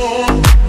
Oh.